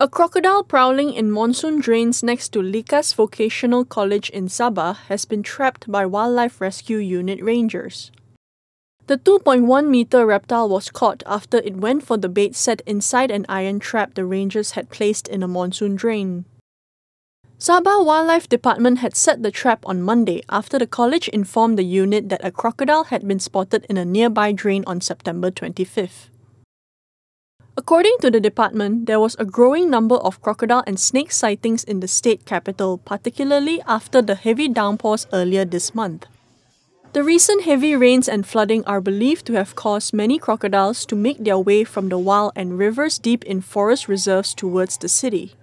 A crocodile prowling in monsoon drains next to Likas Vocational College in Sabah has been trapped by Wildlife Rescue Unit rangers. The 2.1 meter reptile was caught after it went for the bait set inside an iron trap the rangers had placed in a monsoon drain. Sabah Wildlife Department had set the trap on Monday after the college informed the unit that a crocodile had been spotted in a nearby drain on September 25th. According to the department, there was a growing number of crocodile and snake sightings in the state capital, particularly after the heavy downpours earlier this month. The recent heavy rains and flooding are believed to have caused many crocodiles to make their way from the wild and rivers deep in forest reserves towards the city.